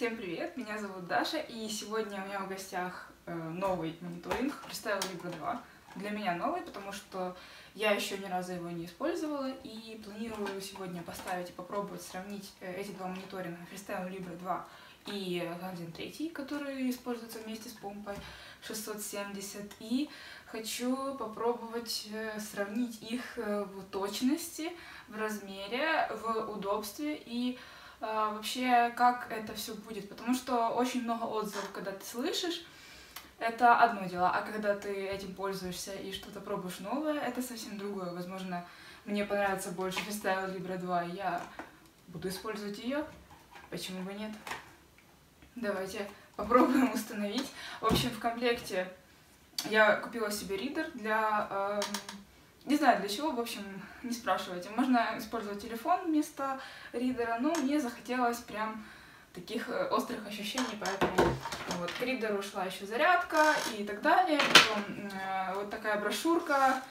Всем привет, меня зовут Даша, и сегодня у меня в гостях э, новый мониторинг, представила Libra 2. Для меня новый, потому что я еще ни разу его не использовала, и планирую сегодня поставить и попробовать сравнить э, эти два мониторинга, Freestyle Libra 2 и Guardian 3, который используется вместе с помпой 670, и хочу попробовать э, сравнить их в точности, в размере, в удобстве и а, вообще, как это все будет, потому что очень много отзывов, когда ты слышишь, это одно дело, а когда ты этим пользуешься и что-то пробуешь новое, это совсем другое. Возможно, мне понравится больше Freestyle Libra 2, и я буду использовать ее. Почему бы нет? Давайте попробуем установить. В общем, в комплекте я купила себе ридер для эм, не знаю для чего, в общем, не спрашивайте. Можно использовать телефон вместо ридера, но мне захотелось прям таких э, острых ощущений, поэтому вот, к ридеру ушла еще зарядка и так далее. Потом э, вот такая брошюрка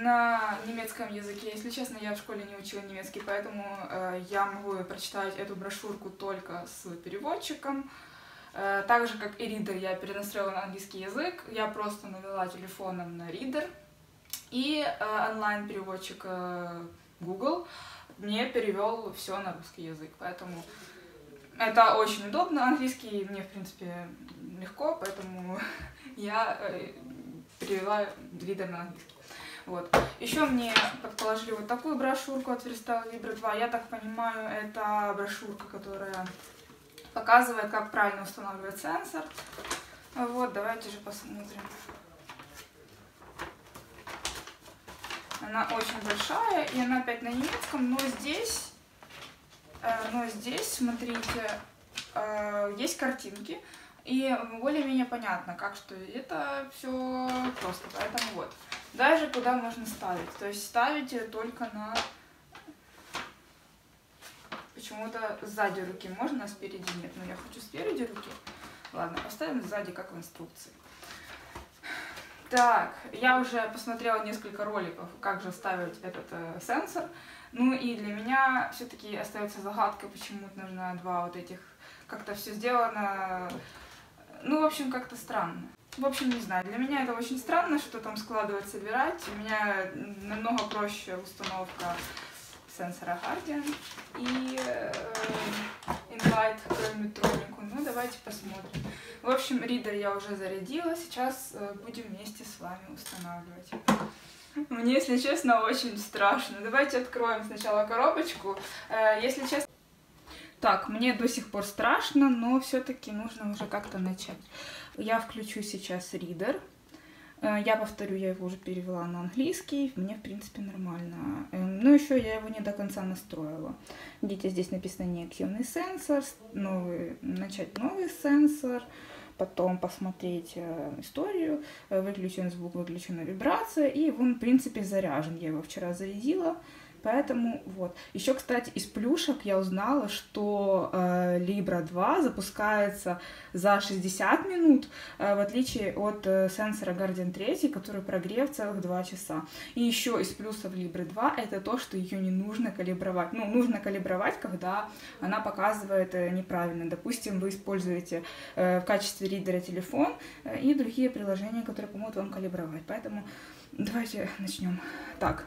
на немецком языке. Если честно, я в школе не учила немецкий, поэтому э, я могу прочитать эту брошюрку только с переводчиком. Э, так же, как и ридер, я перенастроила на английский язык. Я просто навела телефоном на ридер, и э, онлайн-переводчик э, Google мне перевел все на русский язык, поэтому это очень удобно. Английский мне, в принципе, легко, поэтому я э, перевела лидер на английский. Вот. Еще мне положили вот такую брошюрку от Верстала Libra 2. Я так понимаю, это брошюрка, которая показывает, как правильно устанавливать сенсор. Вот, давайте же посмотрим. Она очень большая, и она опять на немецком, но здесь, э, но здесь, смотрите, э, есть картинки, и более-менее понятно, как что это все просто, поэтому вот. Даже куда можно ставить, то есть ставите только на почему-то сзади руки можно, а спереди нет, но я хочу спереди руки. Ладно, поставим сзади, как в инструкции. Так, я уже посмотрела несколько роликов, как же ставить этот э, сенсор. Ну и для меня все-таки остается загадкой, почему нужно два вот этих. Как-то все сделано, ну, в общем, как-то странно. В общем, не знаю, для меня это очень странно, что там складывать, собирать. У меня намного проще установка сенсора Guardian и э, Invite электронику. Ну, давайте посмотрим. В общем, ридер я уже зарядила, сейчас э, будем вместе с вами устанавливать. Мне, если честно, очень страшно. Давайте откроем сначала коробочку. Э, если честно... Так, мне до сих пор страшно, но все-таки нужно уже как-то начать. Я включу сейчас ридер. Э, я повторю, я его уже перевела на английский, мне, в принципе, нормально. Эм, но еще я его не до конца настроила. Видите, здесь написано неактивный сенсор, новый, начать новый сенсор, потом посмотреть э, историю, э, выключен звук, выключена вибрация, и он, в принципе, заряжен. Я его вчера зарядила. Поэтому вот. Еще, кстати, из плюшек я узнала, что э, Libra 2 запускается за 60 минут, э, в отличие от э, сенсора Guardian 3, который прогрев целых 2 часа. И еще из плюсов Libra 2 это то, что ее не нужно калибровать. Ну, нужно калибровать, когда она показывает э, неправильно. Допустим, вы используете э, в качестве ридера телефон э, и другие приложения, которые помогут вам калибровать. Поэтому Давайте начнем. Так,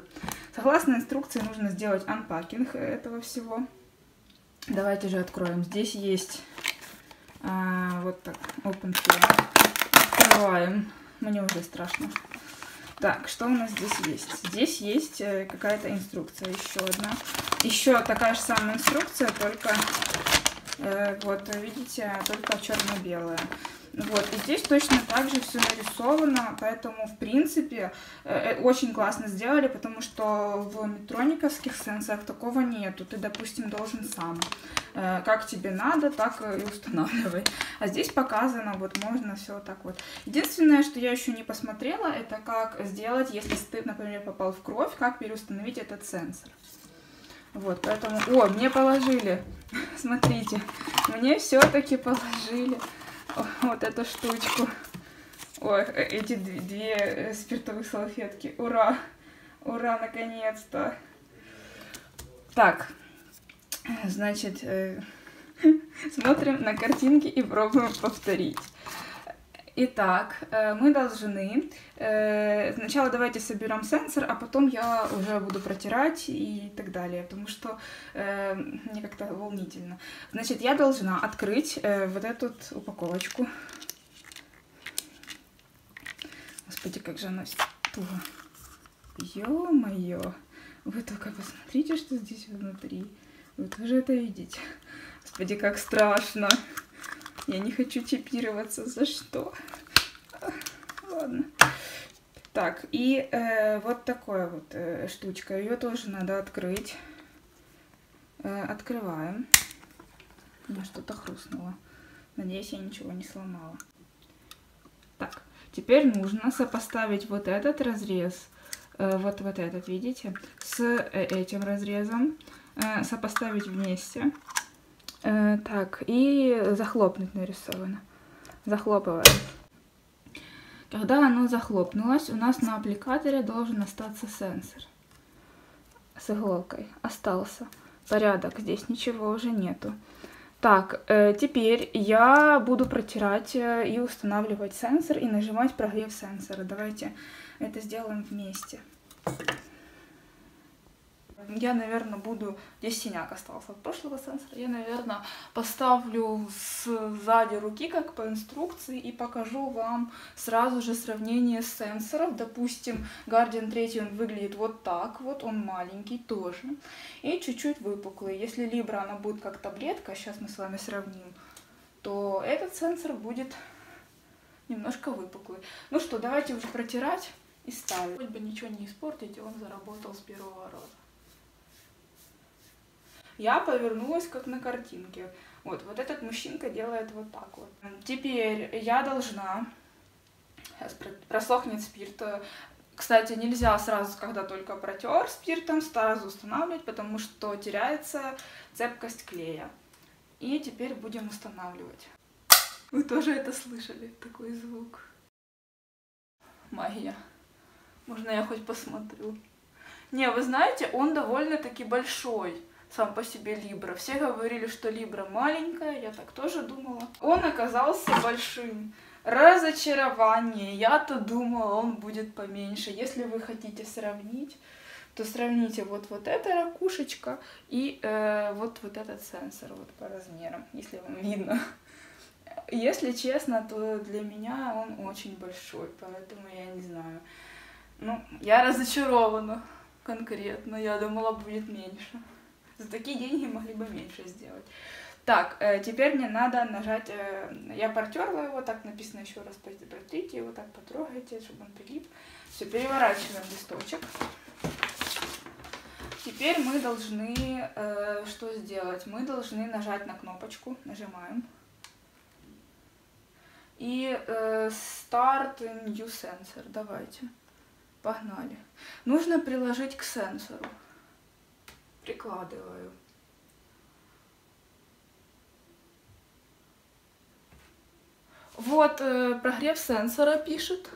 согласно инструкции нужно сделать анпакинг этого всего. Давайте же откроем. Здесь есть а, вот так, open here. Открываем. Мне уже страшно. Так, что у нас здесь есть? Здесь есть э, какая-то инструкция, еще одна. Еще такая же самая инструкция, только, э, вот, видите, только черно-белая. Вот, и здесь точно так же все нарисовано, поэтому, в принципе, э, э, очень классно сделали, потому что в метрониковских сенсорах такого нету. Ты, допустим, должен сам. Э, как тебе надо, так и устанавливай. А здесь показано, вот можно все так вот. Единственное, что я еще не посмотрела, это как сделать, если стыд, например, попал в кровь, как переустановить этот сенсор. Вот, поэтому... О, мне положили. Смотрите, мне все-таки положили вот эту штучку. Ой, э, эти две э, спиртовых салфетки. Ура! Ура, наконец-то! Так, значит, э, Смотрим на картинки и пробуем повторить. Итак, э, мы должны... Э, сначала давайте соберем сенсор, а потом я уже буду протирать и так далее, потому что э, мне как-то волнительно. Значит, я должна открыть вот эту упаковочку. Господи, как же она туго. Ё-моё! Вы только посмотрите, что здесь внутри. Вы тоже это видите? Господи, как страшно. Я не хочу чипироваться. За что? Ладно. Так, и э, вот такая вот э, штучка. Ее тоже надо открыть. Э, открываем. У меня что-то хрустнуло. Надеюсь, я ничего не сломала. Так, теперь нужно сопоставить вот этот разрез, э, вот, вот этот, видите, с э, этим разрезом. Э, сопоставить вместе. Э, так, и захлопнуть нарисовано. Захлопываем. Когда оно захлопнулось, у нас на аппликаторе должен остаться сенсор с иголкой. Остался. Порядок, здесь ничего уже нету. Так, э, теперь я буду протирать э, и устанавливать сенсор и нажимать прогрев сенсора. Давайте это сделаем вместе я, наверное, буду... Здесь синяк остался от прошлого сенсора. Я, наверное, поставлю сзади руки, как по инструкции, и покажу вам сразу же сравнение сенсоров. Допустим, Guardian 3 он выглядит вот так вот, он маленький тоже, и чуть-чуть выпуклый. Если Libra она будет как таблетка, сейчас мы с вами сравним, то этот сенсор будет немножко выпуклый. Ну что, давайте уже протирать и ставить. Хоть бы ничего не испортить, он заработал с первого раза я повернулась как на картинке. Вот, вот этот мужчинка делает вот так вот. Теперь я должна... Сейчас просохнет спирт. Кстати, нельзя сразу, когда только протер спиртом, сразу устанавливать, потому что теряется цепкость клея. И теперь будем устанавливать. Вы тоже это слышали, такой звук. Магия. Можно я хоть посмотрю? Не, вы знаете, он довольно-таки большой сам по себе Либра. Все говорили, что Либра маленькая, я так тоже думала. Он оказался большим. Разочарование. Я-то думала, он будет поменьше. Если вы хотите сравнить, то сравните вот, вот эта ракушечка и э, вот, вот этот сенсор вот по размерам, если вам видно. Если честно, то для меня он очень большой, поэтому я не знаю. Ну, я разочарована конкретно. Я думала, будет меньше. За такие деньги могли бы меньше сделать. Так, э, теперь мне надо нажать, э, я протерла его, так написано еще раз, протрите его, так потрогайте, чтобы он прилип. Все, переворачиваем листочек. Теперь мы должны э, что сделать? Мы должны нажать на кнопочку, нажимаем. И э, Start New Sensor, давайте, погнали. Нужно приложить к сенсору прикладываю. Вот э, прогрев сенсора пишет.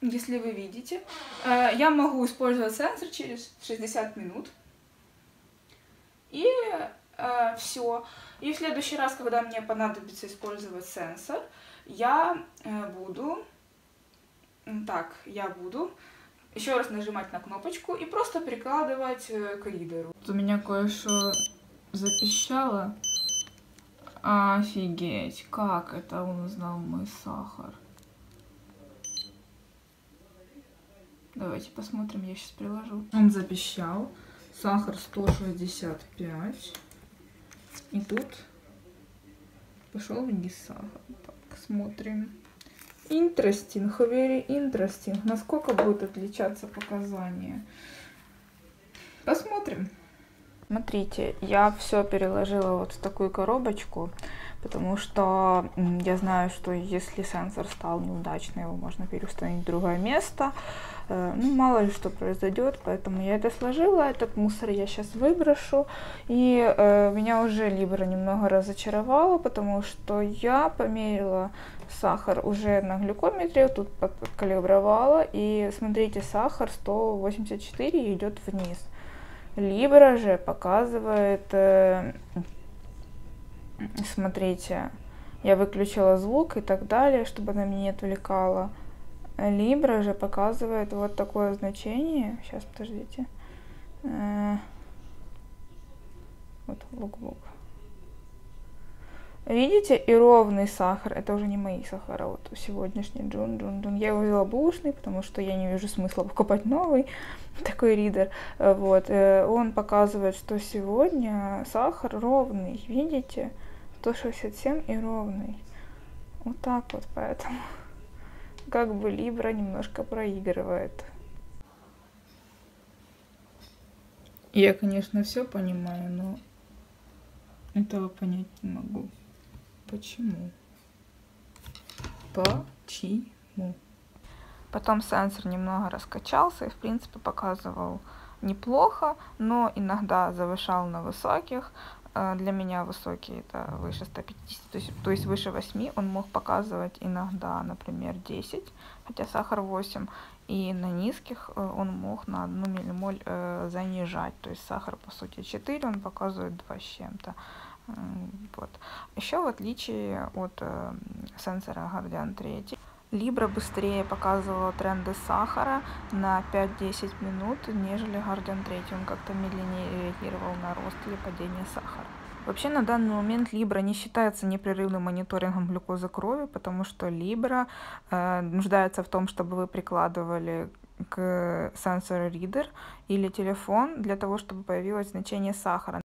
Если вы видите. Э, я могу использовать сенсор через 60 минут. И э, все. И в следующий раз, когда мне понадобится использовать сенсор, я э, буду... Так, я буду еще раз нажимать на кнопочку и просто прикладывать э, к ридеру. У меня кое-что запищало. Офигеть, как это он узнал мой сахар? Давайте посмотрим, я сейчас приложу. Он запищал. Сахар 165. И тут пошел вниз сахар. Так, смотрим. Interesting, very interesting. Насколько будет отличаться показания? Посмотрим. Смотрите, я все переложила вот в такую коробочку, потому что я знаю, что если сенсор стал неудачный, его можно переустановить в другое место. Э, ну, мало ли что произойдет, поэтому я это сложила. Этот мусор я сейчас выброшу. И э, меня уже Libra немного разочаровало, потому что я померила сахар уже на глюкометре, тут подкалибровала, и смотрите, сахар 184 идет вниз. Libra же показывает, э, смотрите, я выключила звук и так далее, чтобы она меня не отвлекала. Libra же показывает вот такое значение. Сейчас, подождите. Э, вот, лукбук. Видите, и ровный сахар, это уже не мои сахара, вот сегодняшний джун джун джун. Я его взяла бушный, потому что я не вижу смысла покупать новый такой ридер. Вот, э, он показывает, что сегодня сахар ровный, видите, 167 и ровный. Вот так вот, поэтому как бы Либра немножко проигрывает. Я, конечно, все понимаю, но этого понять не могу. Почему? Почему? Потом сенсор немного раскачался и, в принципе, показывал неплохо, но иногда завышал на высоких. Э, для меня высокий это выше 150, то есть, то есть выше 8 он мог показывать иногда, например, 10, хотя сахар 8, и на низких э, он мог на 1 миллимоль э, занижать, то есть сахар по сути 4, он показывает 2 с чем-то. Вот. Еще в отличие от э, сенсора Guardian 3, Libra быстрее показывала тренды сахара на 5-10 минут, нежели Guardian 3. Он как-то медленнее реагировал на рост или падение сахара. Вообще на данный момент Libra не считается непрерывным мониторингом глюкозы крови, потому что Libra э, нуждается в том, чтобы вы прикладывали к сенсору ридер или телефон для того, чтобы появилось значение сахара.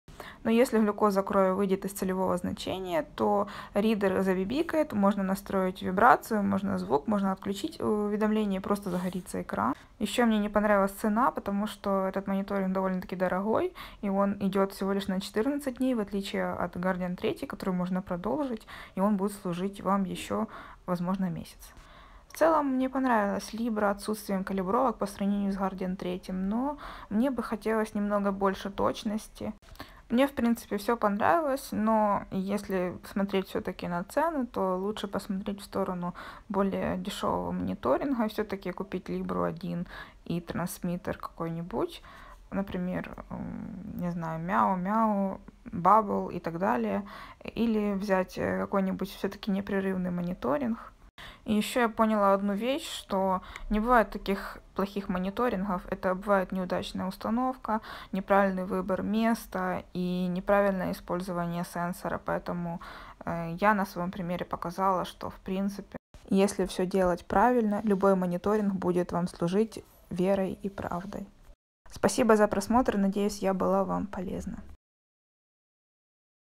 Но если глюкоза крови выйдет из целевого значения, то ридер забибикает, можно настроить вибрацию, можно звук, можно отключить уведомление, просто загорится экран. Еще мне не понравилась цена, потому что этот мониторинг довольно-таки дорогой, и он идет всего лишь на 14 дней, в отличие от Guardian 3, который можно продолжить, и он будет служить вам еще, возможно, месяц. В целом мне понравилась Libra отсутствием калибровок по сравнению с Guardian 3, но мне бы хотелось немного больше точности. Мне, в принципе, все понравилось, но если смотреть все-таки на цены, то лучше посмотреть в сторону более дешевого мониторинга, все-таки купить Libru 1 и трансмиттер какой-нибудь, например, не знаю, Мяу, Мяу, Bubble и так далее, или взять э, какой-нибудь все-таки непрерывный мониторинг, и еще я поняла одну вещь, что не бывает таких плохих мониторингов. Это бывает неудачная установка, неправильный выбор места и неправильное использование сенсора. Поэтому э, я на своем примере показала, что в принципе, если все делать правильно, любой мониторинг будет вам служить верой и правдой. Спасибо за просмотр, надеюсь, я была вам полезна.